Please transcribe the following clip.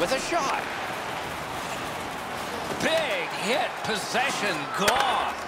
with a shot. Big hit, possession gone.